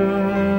Música